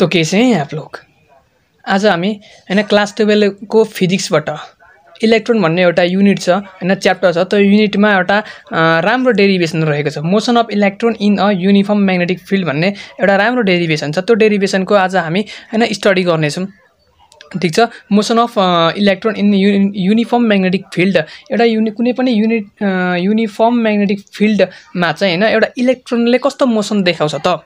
तो कैसे हैं आप लोग? आज हामी होइन क्लास टुवेल्भको फिजिक्सबाट इलेक्ट्रोन भन्ने एउटा युनिट छ होइन च्याप्टर छ त्यो युनिटमा एउटा राम्रो डेरिभेसन रहेको छ। Motion of electron in a uniform magnetic field भन्ने एउटा राम्रो डेरिभेसन छ। त्यो डेरिभेसनको आज हामी होइन स्टडी गर्नेछौँ। ठिक छ? Motion of electron in uniform magnetic field एउटा युनि कुनै पनि युनिट युनिफर्म म्याग्नेटिक फिल्डमा चाहिँ होइन एउटा इलेक्ट्रोनले कस्तो मोसन देखाउँछ त?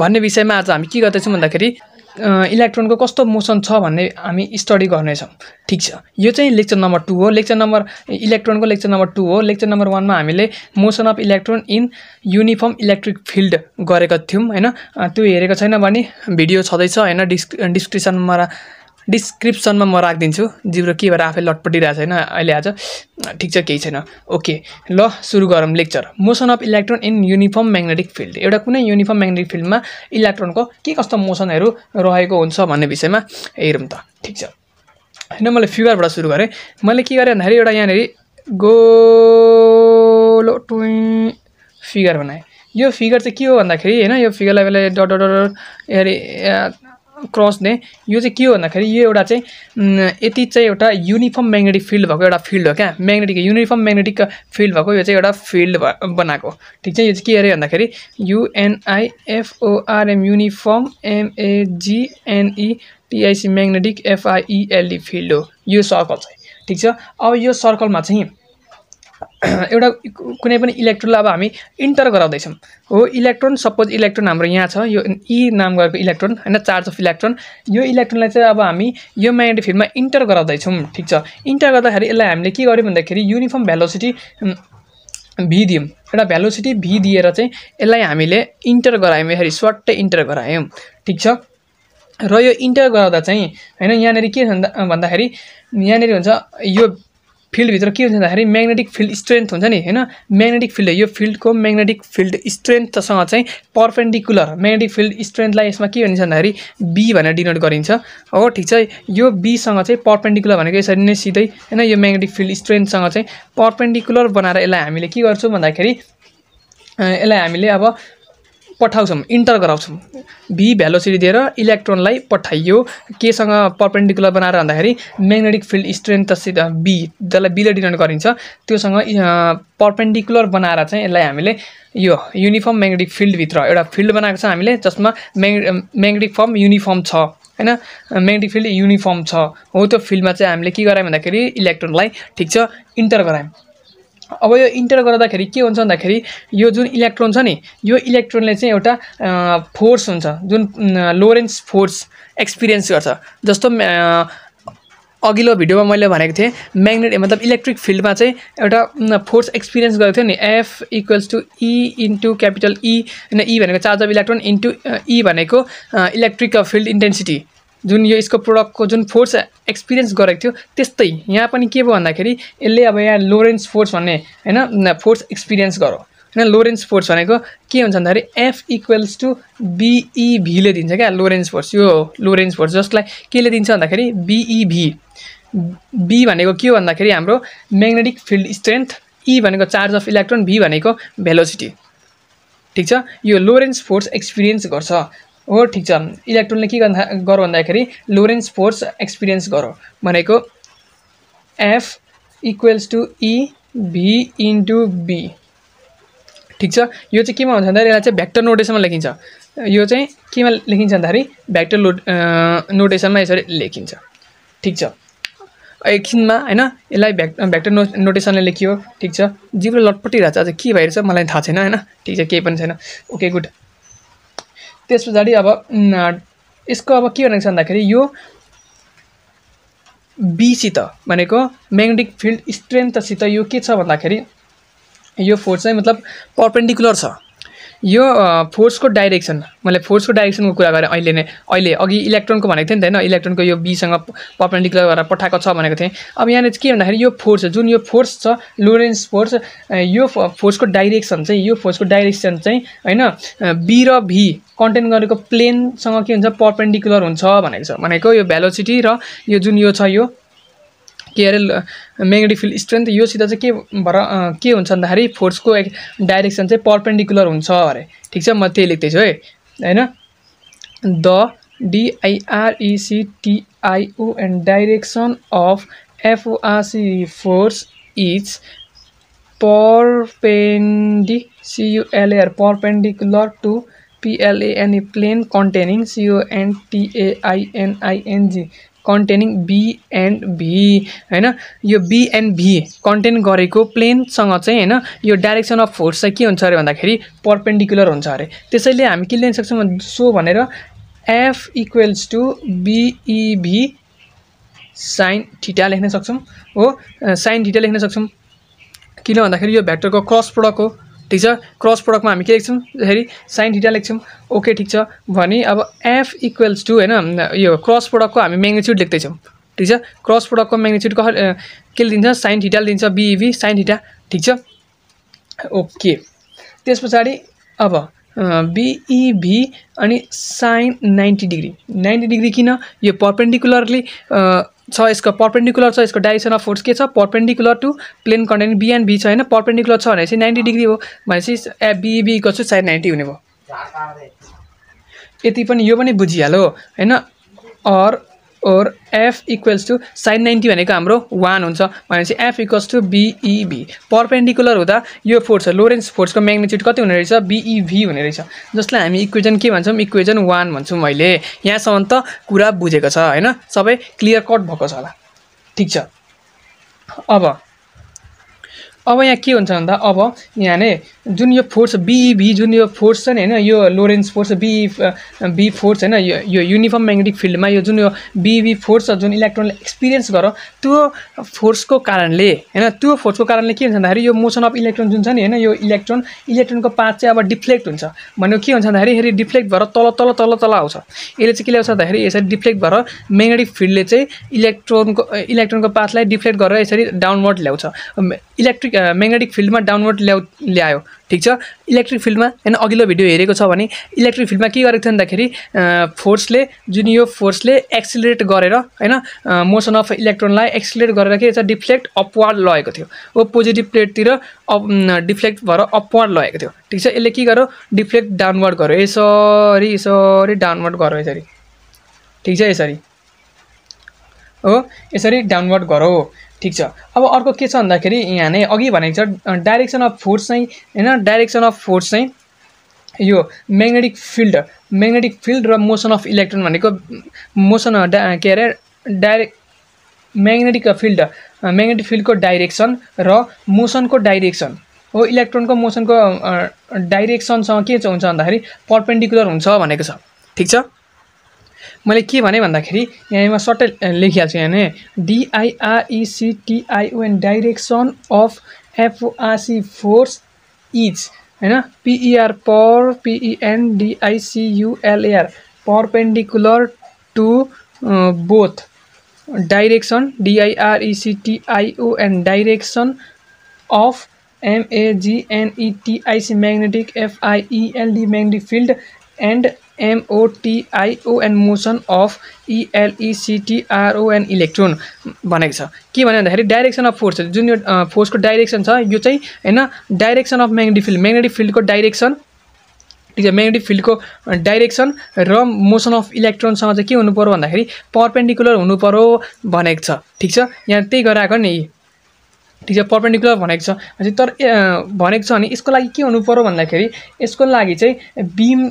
भन्ने विषयमा आज हामी के गर्दैछौँ भन्दाखेरि इलेक्ट्रोनको कस्तो मोसन छ भन्ने हामी स्टडी गर्नेछौँ। ठिक छ। यो चाहिँ लेक्चर नम्बर टू हो। लेक्चर नम्बर इलेक्ट्रोनको लेक्चर नम्बर टू हो। लेक्चर नम्बर वानमा हामीले motion of electron in uniform electric field गरेका थियौँ होइन? त्यो हेरेको छैन भने भिडियो छँदैछ होइन? डिस्क डिस्क्रिप्सनमा डिस्क्रिप्सनमा म राखिदिन्छु। जिब्रो के भएर आफै लटपटिरहेको छैन अहिले आज। ठिक छ केही छैन। ओके ल सुरु गरौँ lecture. Motion of electron in uniform magnetic field. एउटा कुनै युनिफर्म म्याग्नेटिक फिल्डमा इलेक्ट्रोनको के कस्तो मोसनहरू रहेको हुन्छ भन्ने विषयमा हेरौँ त। ठिक छ। होइन मैले फिगरबाट सुरु गरेँ। मैले के गरेँ भन्दाखेरि एउटा यहाँनिर गोलो टुइ फिगर बनाएँ। यो फिगर चाहिँ के हो भन्दाखेरि होइन यो फिगरलाई मैले डट डट डट क्रस दिएँ यो चाहिँ के हो भन्दाखेरि यो एउटा चाहिँ यति चाहिँ एउटा युनिफर्म म्याग्नेटिक फिल्ड भएको एउटा फिल्ड हो क्या। म्याग्नेटिक युनिफर्म म्याग्नेटिक फिल्ड भएको यो चाहिँ एउटा फिल्ड बनाएको। ठिक छ यो चाहिँ के अरे भन्दाखेरि युएनआइएफओआरएम युनिफर्म एमएजिएनई टिआइसी म्याग्नेटिक एफआइइएलडी फिल्ड हो। यो सर्कल चाहिँ। ठिक छ? अब यो सर्कलमा चाहिँ एउटा कुनै पनि इलेक्ट्रोनलाई अब हामी इन्टर गराउँदैछौँ। हो इलेक्ट्रोन सपोज इलेक्ट्रोन हाम्रो यहाँ छ यो ई नाम गरेको इलेक्ट्रोन होइन चार्ज अफ इलेक्ट्रोन। यो इलेक्ट्रोनलाई चाहिँ अब हामी यो म्याग्नेटिक फिल्डमा इन्टर गराउँदैछौँ ठिक छ? इन्टर गर्दाखेरि यसलाई हामीले के गर्यौँ भन्दाखेरि युनिफर्म भेलोसिटी भी दियौँ। एउटा भेलोसिटी भी दिएर चाहिँ यसलाई हामीले इन्टर गरायौँ यसरी स्वाट्टै इन्टर गरायौँ ठिक छ? र यो इन्टर गराउँदा चाहिँ होइन यहाँनिर के भन्दा भन्दाखेरि यहाँनिर हुन्छ यो फिल्डभित्र के हुन्छ भन्दाखेरि म्याग्नेटिक फिल्ड स्ट्रेन्थ हुन्छ नि होइन? म्याग्नेटिक फिल्ड यो फिल्डको म्याग्नेटिक फिल्ड स्ट्रेन्थसँग चाहिँ पर्पेन्डिकुलर म्याग्नेटिक फिल्ड स्ट्रेन्थलाई यसमा के भनिन्छ भन्दाखेरि बी भनेर डिनोट गरिन्छ। हो ठिक छ? यो बीसँग चाहिँ पर्पेन्डिकुलर भनेको यसरी नै सिधै होइन? यो म्याग्नेटिक फिल्ड स्ट्रेन्थसँग चाहिँ पर्पेन्डिकुलर बनाएर यसलाई हामीले के गर्छौँ भन्दाखेरि यसलाई हामीले अब पठाउँछौँ इन्टर गराउँछौँ। भी भ्यालोसिटी दिएर इलेक्ट्रोनलाई पठाइयो। केसँग पर्पेन्डिकुलर बनाएर भन्दाखेरि म्याग्नेटिक फिल्ड स्ट्रेन्थसित बी जसलाई बीले डिनोट गरिन्छ त्योसँग पर्पेन्डिकुलर बनाएर चाहिँ यसलाई हामीले यो युनिफर्म म्याग्नेटिक फिल्डभित्र एउटा फिल्ड बनाएको छ हामीले जसमा म्याग्ने म्याग्नेटिक फर्म युनिफर्म छ होइन? म्याग्नेटिक फिल्ड युनिफर्म छ। हो त्यो फिल्डमा चाहिँ हामीले के गरायौँ भन्दाखेरि इलेक्ट्रोनलाई ठिक छ इन्टर गरायौँ अब यो इन्टर गर्दाखेरि के हुन्छ भन्दाखेरि यो जुन इलेक्ट्रोन छ नि यो इलेक्ट्रोनले चाहिँ एउटा फोर्स हुन्छ जुन लोरेन्स फोर्स एक्सपिरियन्स गर्छ। जस्तो अघिल्लो भिडियोमा मैले भनेको थिएँ म्याग्नेट मतलब इलेक्ट्रिक फिल्डमा चाहिँ एउटा फोर्स एक्सपिरियन्स गरेको थियो नि F equals to E into capital E होइन ई भनेको charge of electron into E भनेको इलेक्ट्रिक फिल्ड इन्टेन्सिटी जुन यो यसको प्रडक्टको जुन फोर्स एक्सपिरियन्स गरेको थियो त्यस्तै। यहाँ पनि के भयो भन्दाखेरि यसले अब यहाँ लोरेन्स फोर्स भन्ने होइन फोर्स एक्सपिरियन्स गरौँ होइन लोरेन्स फोर्स भनेको के हुन्छ भन्दाखेरि एफ इक्वल्स टु बिइभीले दिन्छ क्या लोरेन्स फोर्स यो लोरेन्स फोर्स जसलाई केले दिन्छ भन्दाखेरि बिइभी बी भनेको के हो भन्दाखेरि हाम्रो म्याग्नेटिक फिल्ड स्ट्रेन्थ ई भनेको चार्ज अफ इलेक्ट्रोन भी भनेको भेलोसिटी ठिक छ? यो लोरेन्स फोर्स एक्सपिरियन्स गर्छ। हो ठिक छ। इलेक्ट्रोनले के गर्दा गर भन्दाखेरि लोरेन्स फोर्स एक्सपिरियन्स गर भनेको F equals to E V into B ठिक छ? यो चाहिँ केमा हुन्छ भन्दाखेरि यसलाई चाहिँ भ्याक्टर नोटेसनमा लेखिन्छ। यो चाहिँ केमा लेखिन्छ भन्दाखेरि भ्याक्टर लो नोटेसनमा यसरी लेखिन्छ। ठिक छ? एकछिनमा होइन? यसलाई भ्याक् भ्याक्टर नो नोटेसनले लेखियो। ठिक छ? जिब्रो लटपटिरहेको छ अझ के भइरहेछ? मलाई थाहा छैन होइन? ठिक छ केही पनि छैन। ओके गुड त्यस पछाडि अब यसको अब के भनेको छ भन्दाखेरि यो बीसित भनेको म्याग्नेटिक फिल्ड स्ट्रेन्थसित यो के छ भन्दाखेरि यो फोर्स चाहिँ मतलब पर्पेन्डिकुलर छ। यो फोर्सको डाइरेक्सन मैले फोर्सको डाइरेक्सनको कुरा गरेँ अहिले नै अहिले अघि इलेक्ट्रोनको भनेको थिएँ नि त होइन? इलेक्ट्रोनको यो बीसँग पर्पेन्डिकुलर गरेर पठाएको छ भनेको थिएँ। अब यहाँनिर के भन्दाखेरि यो फोर्स जुन यो फोर्स छ लोरेन्स फोर्स यो फोर्सको डाइरेक्सन चाहिँ यो फोर्सको डाइरेक्सन चाहिँ होइन बी र भी कन्टेन गरेको प्लेनसँग के हुन्छ? पर्पेन्डिकुलर हुन्छ भनेको छ भनेको यो भेलोसिटी र यो जुन यो छ यो के अरे म्याग्नेटिक स्ट्रेन्थ योसित चाहिँ के भएर के हुन्छ भन्दाखेरि फोर्सको डाइरेक्सन चाहिँ पर्पेन्डिकुलर हुन्छ अरे। ठिक छ? म त्यही लेख्दैछु है। होइन? The डिआइआरइसिटिआइओ and direction of एफओआरसी force is परपेन्डी सियुएलएआर perpendicular to PLANE plane containing CONTAINING containing be and भी होइन? यो बी एन्ड भी कन्टेन गरेको प्लेनसँग चाहिँ होइन यो डाइरेक्सन अफ फोर्स चाहिँ के हुन्छ अरे भन्दाखेरि पर्पेन्डिकुलर हुन्छ अरे। त्यसैले हामी के लेख्न सक्छौँ सो भनेर F equals to B E V sine theta लेख्न सक्छौँ। हो साइन ठिटा लेख्न सक्छौँ। किन भन्दाखेरि यो भ्याक्टरको क्रस प्रडक्ट हो। ठिक छ? क्रस प्रडक्टमा हामी के लेख्छौँ? फेरि साइन थिटा लेख्छौँ। ओके ठिक छ। भने अब एफ इक्वल्स टु होइन यो क्रस प्रडक्टको हामी म्याग्नेच्युड लेख्दैछौँ। ठिक छ? क्रस प्रडक्टको म्याग्नेच्युड के दिन्छ साइन थिटा दिन्छ बिइभी साइन थिटा ठिक छ? ओके त्यस पछाडि अब बिइभी अनि sine ninety degree ninety degree किन? यो पर्पेन्डिकुलरली छ यसको पर्पेन्डिकुलर छ यसको डाइरेक्सन अफ फोर्स के छ? Perpendicular to plane content B and B छ होइन? पर्पेन्डिकुलर छ भने चाहिँ नाइन्टी डिग्री हो भनेपछि बिबीको चाहिँ साइड नाइन्टी हुने भयो। यति पनि यो पनि बुझिहाल्यो होइन? Or or F equals to sine ninety भनेको हाम्रो वान हुन्छ। भनेपछि F equals to B E V perpendicular हुँदा यो फोर्स लोरेन्स फोर्सको म्याग्नेच्युड कति हुने रहेछ? बिइभी हुने रहेछ। जसलाई हामी इक्वेजन के भन्छौँ? इक्वेजन वान भन्छौँ मैले। यहाँसम्म त कुरा बुझेको छ होइन? सबै क्लियर कट भएको छ होला। ठिक छ। अब अब यहाँ के हुन्छ भन्दा अब यहाँ नै जुन यो फोर्स बिइभी जुन यो फोर्स छ नि होइन यो Lorentz force B B force होइन यो यो युनिफर्म म्याग्नेटिक फिल्डमा यो जुन यो बिबी फोर्स छ जुन इलेक्ट्रोनले एक्सपिरियन्स गर त्यो फोर्सको कारणले होइन त्यो फोर्सको कारणले के हुन्छ भन्दाखेरि यो मोसन अफ इलेक्ट्रोन जुन छ नि होइन यो इलेक्ट्रोन इलेक्ट्रोनको पाथ चाहिँ अब डिफ्लेक्ट हुन्छ भनेको के हुन्छ भन्दाखेरि फेरि डिफ्लेक्ट भएर तल तल तल तल आउँछ यसले चाहिँ के ल्याउँछ भन्दाखेरि यसरी डिफ्लेक्ट भएर म्याग्नेटिक फिल्डले चाहिँ इलेक्ट्रोनको इलेक्ट्रोनको पाथलाई डिफ्लेक्ट गरेर यसरी डाउनवर्ड ल्याउँछ इलेक्ट्रिक म्याग्नेटिक फिल्डमा डाउनवर्ड ल्याउ ल्यायो ठिक छ? इलेक्ट्रिक फिल्डमा होइन अघिल्लो भिडियो हेरेको छ भने इलेक्ट्रिक फिल्डमा के गरेको थियो भन्दाखेरि फोर्सले जुन यो फोर्सले एक्सिलेट गरेर होइन मोसन अफ इलेक्ट्रोनलाई एक्सिलेट गरेर के छ डिफ्लेक्ट अपवार्ड लगेको थियो। ओ पोजिटिभ प्लेटतिर अप डिफ्लेक्ट भएर अपवार्ड लगेको थियो। ठिक छ? यसले के गर्यो? डिफ्लेक्ट डाउनवर्ड गर्यो। यसरी यसरी डाउनवर्ड गर्यो यसरी। ठिक छ? यसरी। हो? यसरी डाउनवर्ड गरौँ ठिक छ। अब अर्को के छ भन्दाखेरि यहाँ नै अघि भनेको छ डाइरेक्सन अफ फोर्स चाहिँ होइन? डाइरेक्सन अफ फोर्स चाहिँ यो म्याग्नेटिक फिल्ड म्याग्नेटिक फिल्ड र मोसन अफ इलेक्ट्रोन भनेको मोसन डा के अरे डाइरेक्ट म्याग्नेटिक फिल्ड म्याग्नेटिक फिल्डको डाइरेक्सन र मोसनको डाइरेक्सन हो इलेक्ट्रोनको मोसनको डाइरेक्सनसँग के हुन्छ भन्दाखेरि पर्पेन्डिकुलर हुन्छ भनेको छ। ठिक छ? मैले के भने भन्दाखेरि यहाँमा सर्टै लेखिहाल्छु यहाँ नै डिआइआरइसिटिआइओएन डाइरेक्सन अफ एफओआरसी फोर्स इज़ होइन? पिइआर पर पिइएन डिआइसियुएलएआर perpendicular to both direction डिआइआरइसिटिआइओएन direction of एमएजिएनइटिआइसी magnetic एफआइइएलडी magnetic field and एमओटिआइओ and motion of इएलइसिटिआरओएन electron भनेको छ। के भन्यो भन्दाखेरि डाइरेक्सन अफ फोर्स जुन यो फोर्सको डाइरेक्सन छ यो चाहिँ होइन direction of magnetic field magnetic फिल्डको direction ठिक छ म्याग्नेटिक फिल्डको डाइरेक्सन र मोसन अफ इलेक्ट्रोनसँग चाहिँ के हुनु पऱ्यो भन्दाखेरि पर्पेन्डिकुलर हुनु पऱ्यो भनेको छ। ठिक छ? यहाँ त्यही गराएको नि। ठिक छ पर्पेन्डिकुलर भनेको छ। तर भनेको छ भने यसको लागि के हुनु पऱ्यो भन्दाखेरि यसको लागि चाहिँ बिम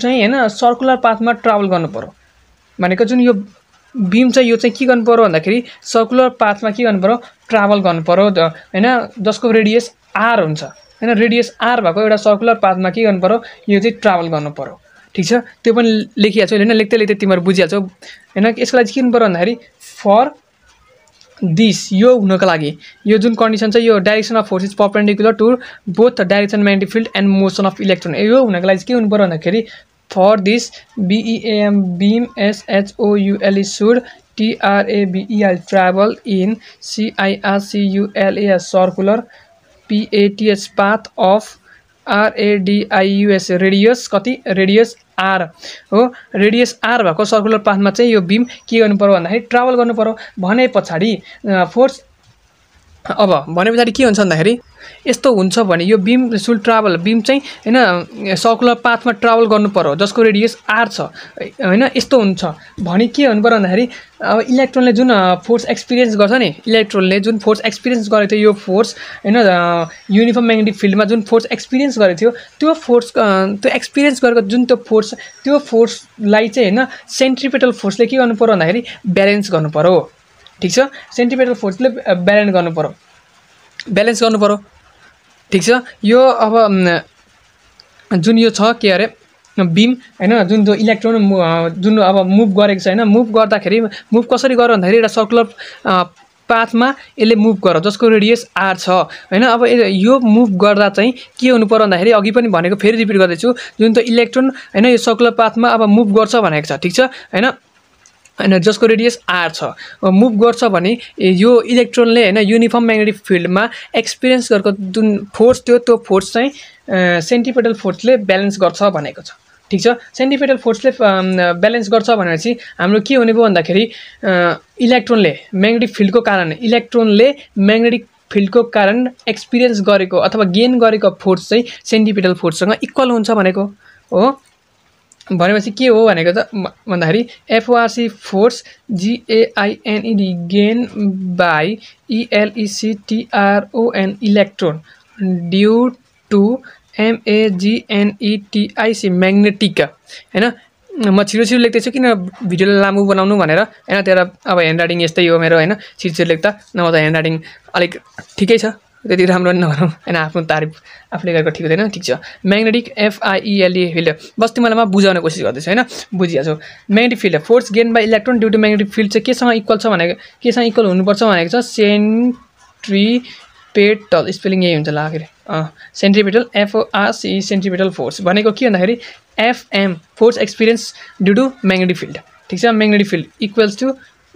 चाहिँ होइन सर्कुलर पाथमा ट्राभल गर्नु पऱ्यो भनेको जुन यो बिम चाहिँ यो चाहिँ के गर्नु पऱ्यो भन्दाखेरि सर्कुलर पाथमा के गर्नु पऱ्यो ट्राभल गर्नु पऱ्यो होइन जसको रेडियस आर हुन्छ। होइन रेडियस आर भएको एउटा सर्कुलर पाथमा के गर्नु पऱ्यो यो चाहिँ ट्राभल गर्नु पऱ्यो ठिक छ? त्यो पनि लेखिहाल्छु। होइन लेख्दै लेख्दै तिमीहरू बुझिहाल्छौ। होइन यसको लागि के गर्नु पऱ्यो भन्दाखेरि फर दिस यो हुनको लागि। यो जुन कन्डिसन छ यो direction of force is perpendicular to both direction magnetic field and motion of electron यो हुनको लागि के हुनु पऱ्यो भन्दाखेरि for this बिइएएम beam एसएचओयुएलई should टिआरएबिइएल travel in सिआइआरसियुएलएस circular पिएटिएस path of आरएडिआइयुएस radius कति? रेडियस आर हो। रेडियस आर भएको सर्कुलर पाथमा चाहिँ यो बिम के गर्नु पऱ्यो भन्दाखेरि ट्राभल गर्नु पऱ्यो भने पछाडि फोर्स अब भने पछाडि के हुन्छ भन्दाखेरि यस्तो हुन्छ भने यो बिम सुल ट्राभल बिम चाहिँ होइन सर्कुलर पाथमा ट्राभल गर्नु पऱ्यो जसको रेडियस आर छ। होइन यस्तो हुन्छ। भने के हुनु पऱ्यो भन्दाखेरि अब इलेक्ट्रोनले जुन फोर्स एक्सपिरियन्स गर्छ नि इलेक्ट्रोनले जुन फोर्स एक्सपिरियन्स गरेको थियो यो फोर्स होइन युनिफर्म म्याग्नेटिक फिल्डमा जुन फोर्स एक्सपिरियन्स गरेको थियो त्यो फोर्स त्यो एक्सपिरियन्स गरेको जुन त्यो फोर्स त्यो फोर्सलाई चाहिँ होइन सेन्ट्रिपेटल फोर्सले के गर्नु पऱ्यो भन्दाखेरि ब्यालेन्स गर्नु पऱ्यो ठिक छ? सेन्टिमिटर फोर्सले ब्यालेन्स गर्नु पऱ्यो। ब्यालेन्स गर्नु पऱ्यो। ठिक छ? यो अब जुन यो छ के अरे बिम होइन जुन त्यो इलेक्ट्रोन जुन अब मुभ गरेको छ होइन मुभ गर्दाखेरि मुभ कसरी गर भन्दाखेरि एउटा सर्कुलर पाथमा यसले मुभ गर जसको रेडियस आर छ होइन अब यो मुभ गर्दा चाहिँ के हुनु पऱ्यो भन्दाखेरि अघि पनि भनेको फेरि रिपिट गर्दैछु जुन त्यो इलेक्ट्रोन होइन यो सर्कुलर पाथमा अब मुभ गर्छ भनेको छ ठिक छ होइन? होइन जसको रेडियस आर छ। मुभ गर्छ भने यो इलेक्ट्रोनले होइन युनिफर्म म्याग्नेटिक फिल्डमा एक्सपिरियन्स गरेको जुन फोर्स थियो त्यो फोर्स चाहिँ सेन्टिपेटल फोर्सले ब्यालेन्स गर्छ भनेको छ। ठिक छ? सेन्टिपेटल फोर्सले ब्यालेन्स गर्छ भनेपछि हाम्रो के हुने भयो भन्दाखेरि इलेक्ट्रोनले म्याग्नेटिक फिल्डको कारण इलेक्ट्रोनले म्याग्नेटिक फिल्डको कारण एक्सपिरियन्स गरेको अथवा गेन गरेको फोर्स चाहिँ सेन्टिपेटल फोर्ससँग इक्वल हुन्छ भनेको हो। भनेपछि के हो भनेको त भन्दाखेरि एफओआरसी force जिएआइएनइडी gain by इएलइसिटिआरओएन electron due to एमएजिएनइटिआइसी magnetic होइन म छिटो छिटो लेख्दैछु किन भिडियोलाई लामो बनाउनु भनेर होइन तर अब ह्यान्ड राइटिङ यस्तै हो मेरो होइन छिटो छिटो लेख्दा नभए त ह्यान्ड राइटिङ अलिक ठिकै छ त्यति राम्रो नगरौँ होइन आफ्नो तारिफ आफूले गरेको ठिक हुँदैन। ठिक छ। म्याग्नेटिक एफआइइएलई फिल्ड बस तिमीलाई म बुझाउने कोसिस गर्दैछु होइन? बुझिहाल्छु। Magnetic field force gain by electron due to magnetic field चाहिँ केसँग इक्वल छ भनेको केसँग इक्वल हुनुपर्छ भनेको छ सेन्ट्रिपेटल स्पेलिङ यही हुन्छ ल सेन्ट्रिपेटल एफओआरसी सेन्ट्रिपेटल फोर्स भनेको के भन्दाखेरि FM force experience due to magnetic field ठिक छ? Magnetic field equals to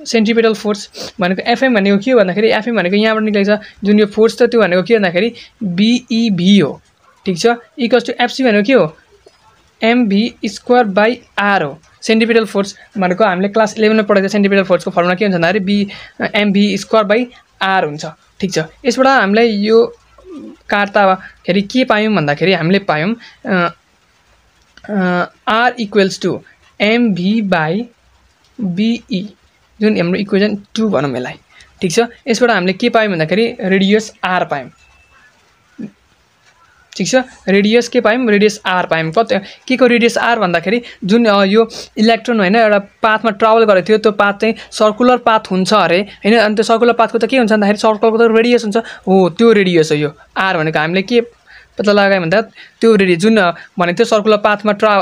centripetal force भनेको एफएम भनेको के हो भन्दाखेरि एफएम भनेको यहाँबाट निक्लेको छ जुन यो फोर्स छ त्यो भनेको के भन्दाखेरि बिइभी हो। ठिक छ? इक्वल्स टु एफसी भनेको के हो? एमभी स्क्वायर बाई आर हो। सेन्टिपिटल फोर्स भनेको हामीले क्लास इलेभेनमा पढेको सेन्टिपिटल फोर्सको फर्मुला के हुन्छ भन्दाखेरि B MV square by R हुन्छ। ठिक छ? यसबाट हामीलाई यो काट्दाखेरि के पायौँ भन्दाखेरि हामीले पायौँ R equals to MV by B E जुन हाम्रो इक्वेसन टू भनौँ यसलाई। ठिक छ? यसबाट हामीले के पायौँ भन्दाखेरि रेडियस आर पायौँ। ठिक छ? रेडियस के पायौँ? रेडियस आर पायौँ। कति के को रेडियस आर भन्दाखेरि जुन यो इलेक्ट्रोन होइन एउटा पाथमा ट्राभल गरेको थियो त्यो पाथ चाहिँ सर्कुलर पाथ हुन्छ अरे। होइन अनि त्यो सर्कुलर पाथको त के हुन्छ भन्दाखेरि सर्कलको त रेडियस हुन्छ। हो त्यो रेडियस हो यो। आर भनेको हामीले के पत्ता लगायो भन्दा त्यो जुन भनेको थियो सर्कुलर पाथमा ट्रा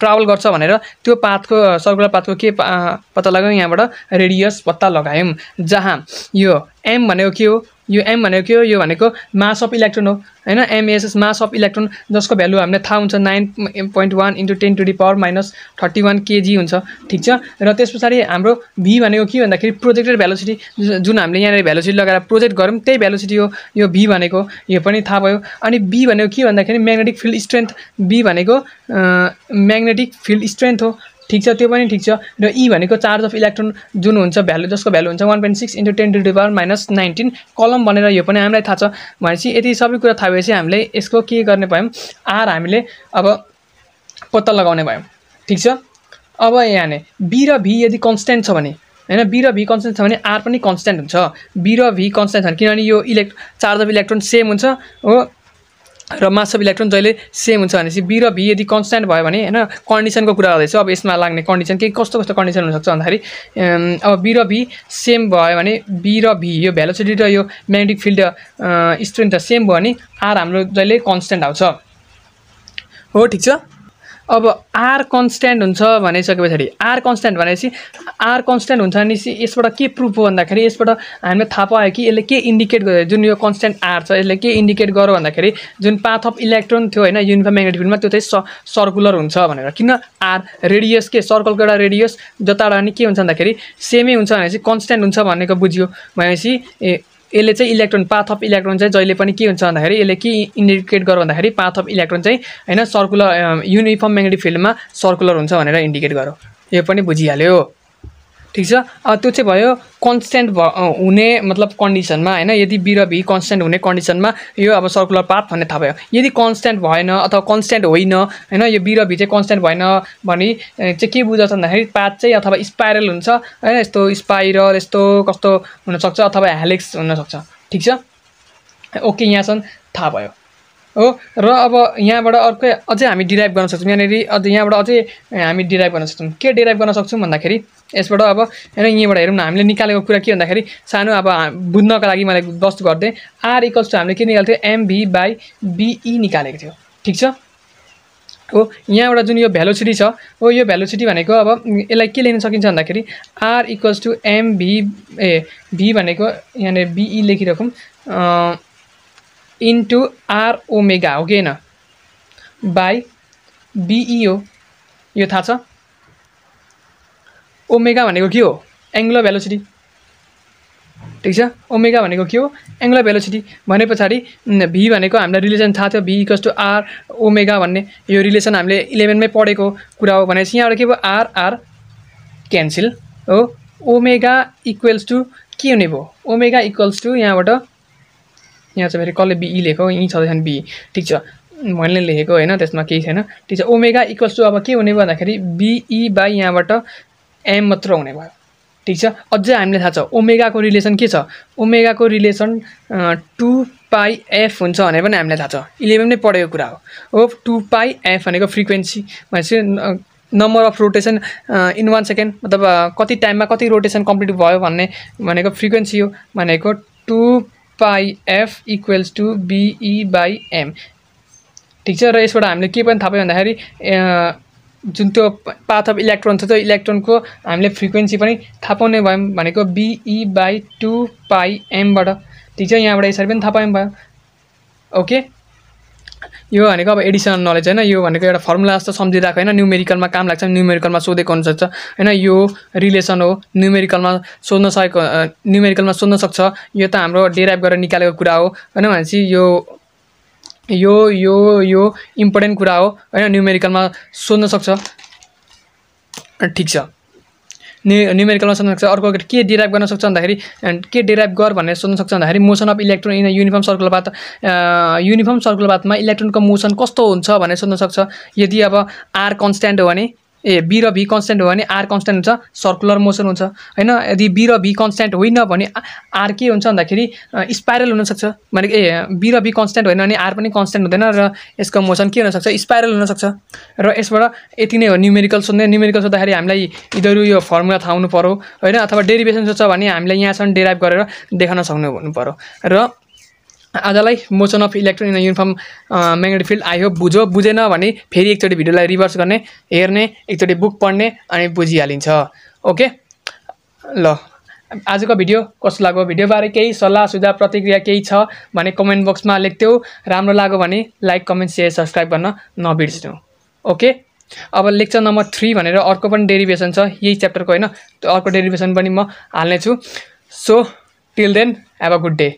ट्राभल गर्छ भनेर त्यो पाथको सर्कुलर पाथको के पत्ता लगायौँ यहाँबाट? रेडियस पत्ता लगायौँ। जहाँ यो एम भनेको के हो? यो एम भनेको के हो? यो भनेको मास अफ इलेक्ट्रोन हो। होइन? M S S mass of electron जसको भ्यालु हामीलाई थाहा हुन्छ nine point one into ten to the power minus thirty one KG हुन्छ। ठिक छ? र त्यस पछाडि हाम्रो भी भनेको के भन्दाखेरि प्रोजेक्टेड भ्यालोसिटी जुन हामीले यहाँनिर भ्यालोसिटी लगाएर प्रोजेक्ट गऱ्यौँ त्यही भ्यालोसिटी हो यो भी भनेको। यो पनि थाहा भयो। अनि बी भनेको के भन्दाखेरि म्याग्नेटिक फिल्ड स्ट्रेन्थ बी भनेको म्याग्नेटिक फिल्ड स्ट्रेन्थ हो। ठिक छ त्यो पनि ठिक छ। र ई भनेको चार्ज अफ इलेक्ट्रोन जुन हुन्छ भ्यालु जसको भ्यालु हुन्छ one point six into ten to power minus nineteen coulomb भनेर यो पनि हामीलाई थाहा छ। भनेपछि यति सबै कुरा थाहा भएपछि हामीले यसको के गर्ने भयौँ? आर हामीले अब पत्ता लगाउने भयौँ। ठिक छ? अब यहाँनिर बी र भी यदि कन्सटेन्ट छ भने होइन? बी र भी कन्सटेन्ट छ भने आर पनि कन्सटेन्ट हुन्छ। बी र भी कन्सटेन्ट छ भने किनभने यो elect charge of electron same हुन्छ। हो? र मास अफ इलेक्ट्रोन जहिले सेम हुन्छ भनेपछि बी र भी यदि कन्सटेन्ट भयो भने होइन कन्डिसनको कुरा गर्दैछु अब यसमा लाग्ने कन्डिसन के कस्तो कस्तो कन्डिसन हुनसक्छ भन्दाखेरि अब बी र भी सेम भयो भने बी र भी यो भ्यालोसिटी र यो म्याग्नेटिक फिल्ड स्ट्रेन्थ सेम भयो भने आर हाम्रो जहिले कन्सटेन्ट आउँछ। हो ठिक छ? अब आर कन्सट्यान्ट हुन्छ भनिसके पछाडि आर कन्सट्यान्ट भनेपछि आर कन्सट्यान्ट हुन्छ भनेपछि यसबाट के प्रुफ हो भन्दाखेरि यसबाट हामीले थाहा पायो कि यसले के इन्डिकेट गर्यो। जुन यो कन्सट्यान्ट आर छ यसले के इन्डिकेट गर्यो भन्दाखेरि जुन पाथ अफ इलेक्ट्रोन थियो होइन युनिफर्म म्याग्नेटिक फिल्डमा त्यो चाहिँ सर्कुलर हुन्छ भनेर। किन आर रेडियस के? सर्कलको एउटा रेडियस जताबाट नि के हुन्छ भन्दाखेरि सेमै हुन्छ भनेपछि कन्सट्यान्ट हुन्छ भनेको बुझ्यो। भनेपछि ए यसले चाहिँ इलेक्ट्रोन पाथ अफ इलेक्ट्रोन चाहिँ जहिले पनि के हुन्छ भन्दाखेरि यसले के इन्डिकेट गर्यो भन्दाखेरि पाथ अफ इलेक्ट्रोन चाहिँ होइन सर्कुलर युनिफर्म म्याग्नेटिक फिल्डमा सर्कुलर हुन्छ भनेर इन्डिकेट गर्यो। यो पनि बुझिहाल्यो। ठिक छ? त्यो चाहिँ भयो कन्सटेन्ट भ हुने मतलब कन्डिसनमा होइन? यदि बी र भी कन्सटेन्ट हुने कन्डिसनमा यो अब सर्कुलर पाथ भन्ने थाहा भयो। यदि कन्सटेन्ट भएन अथवा कन्सटेन्ट होइन होइन? यो बी र भी चाहिँ कन्सटेन्ट भएन भने चाहिँ के बुझ्छ भन्दाखेरि पाथ चाहिँ अथवा स्पाइरल हुन्छ होइन? यस्तो स्पाइरल यस्तो कस्तो हुनसक्छ अथवा ह्यालिक्स हुनसक्छ। ठिक छ? ओके यहाँसम्म थाहा भयो। हो? र अब यहाँबाट अर्कै अझै हामी डिराइभ गर्न सक्छौँ। यहाँनिर अझ यहाँबाट अझै हामी डिराइभ गर्न सक्छौँ। के डिराइभ गर्न सक्छौँ भन्दाखेरि यसबाट अब होइन यहाँबाट हेरौँ न हामीले निकालेको कुरा के भन्दाखेरि सानो अब बुझ्नको लागि मैले वस्तु गरिदिएँ आर इक्वल्स टु हामीले के निकालेको थियो एमभी बाई बिई निकालेको थियो। ठिक छ? हो यहाँबाट जुन यो भ्यालोसिटी छ हो यो भ्यालोसिटी भनेको अब यसलाई के लेख्न सकिन्छ भन्दाखेरि R equals to MV a V भनेको यहाँनिर बिई लेखिराखौँ इन्टु आर ओमेगा हो कि होइन बाई बिई हो यो थाहा छ? ओमेगा भनेको के हो? एङ्गुलर भेलोसिटी ठिक छ? ओमेगा भनेको के हो? एङ्गुलर भेलोसिटी भने पछाडि भी भनेको हामीलाई रिलेसन थाहा थियो V equals to R omega भन्ने। यो रिलेसन हामीले इलेभेनमै पढेको कुरा हो भनेपछि यहाँबाट के भयो? आर आर क्यान्सिल हो। ओमेगा इक्वल्स टु के हुने भयो? ओमेगा इक्वल्स टु यहाँबाट यहाँ चाहिँ फेरि कसले बिई लेखेको यहीँ छँदैछ बिई ठिक छ। मैले लेखेको होइन त्यसमा केही छैन। ठिक छ। ओमेगा इक्वल्स टु अब के हुने भन्दाखेरि बिई बाई यहाँबाट एम मात्र हुने भयो। ठिक छ। अझै हामीले थाहा छ ओमेगाको रिलेसन के छ? ओमेगाको रिलेसन टु पाई एफ हुन्छ भनेर पनि हामीलाई थाहा छ। इलेभेन नै पढेको कुरा हो। हो टु पाई एफ भनेको फ्रिक्वेन्सी भनेपछि number of rotation in one second मतलब कति टाइममा कति रोटेसन कम्प्लिट भयो भन्ने भनेको फ्रिक्वेन्सी हो भनेको two pi F equals to B E by M ठिक छ र यसबाट हामीले के पनि थाहा पायो भन्दाखेरि जुन त्यो पाथ अफ इलेक्ट्रोन छ त्यो इलेक्ट्रोनको हामीले फ्रिक्वेन्सी पनि थाहा पाउने भयौँ भनेको बिई बाई टु पाई एमबाट ठिक छ यहाँबाट यसरी पनि थाहा पायौँ भयो। ओके यो भनेको अब एडिसनल नलेज होइन यो भनेको एउटा फर्मुला जस्तो सम्झिरहेको होइन न्युमेरिकलमा काम लाग्छ न्युमेरिकलमा सोधेको हुनसक्छ। होइन यो रिलेसन हो न्युमेरिकलमा सोध्न सकेको न्युमेरिकलमा सोध्न सक्छ। यो त हाम्रो डेराइभ गरेर निकालेको कुरा हो। होइन भनेपछि यो यो यो यो इम्पोर्टेन्ट कुरा हो। होइन न्युमेरिकलमा सोध्न सक्छ। ठिक छ। न्यु न्युमेरिकलमा सोध्न सक्छ अर्को के डिराइभ गर्न सक्छ भन्दाखेरि के डिराइभ गर भनेर सोध्न सक्छ भन्दाखेरि motion of electron in uniform circular path uniform circular पाथमा इलेक्ट्रोनको मोसन कस्तो हुन्छ भनेर सोध्न सक्छ। यदि अब आर कन्सट्यान्ट हो भने ए बी र भी कन्सटेन्ट हो भने आर कन्सटेन्ट हुन्छ सर्कुलर मोसन हुन्छ. होइन यदि बी र भी कन्सटेन्ट होइन भने आर के हुन्छ भन्दाखेरि स्पाइरल हुनसक्छ। भने ए बी र भी कन्सटेन्ट होइन भने आर पनि कन्सटेन्ट हुँदैन र यसको मोसन के हुनसक्छ? स्पाइरल हुनसक्छ। र यसबाट यति नै हो न्युमेरिकल सोध्ने। न्युमेरिकल सोद्धाखेरि हामीलाई यिनीहरू यो फर्मुला थाहा हुनु पऱ्यो होइन अथवा डेरिभेसन सोध्छ भने हामीलाई यहाँसम्म डेराइभ गरेर देखाउन सक्नु हुनु पऱ्यो र आजलाई motion of electron in uniform magnetic field I hope बुझ्यो बुझेन भने फेरि एकचोटि भिडियोलाई रिभर्स गर्ने हेर्ने एकचोटि बुक पढ्ने अनि बुझिहालिन्छ। ओके ल आजको भिडियो कस्तो लाग्यो? भिडियोबारे केही सल्लाह सुझाव प्रतिक्रिया केही छ भने कमेन्ट बक्समा लेख्थ्यौ। राम्रो लाग्यो भने लाइक कमेन्ट सेयर सब्सक्राइब गर्न नबिर्सिनु। ओके अब लेक्चर नम्बर थ्री भनेर अर्को पनि डेरिभेसन छ यही च्याप्टरको होइन? अर्को डेरिभेसन पनि म हाल्नेछु। So till then have a good day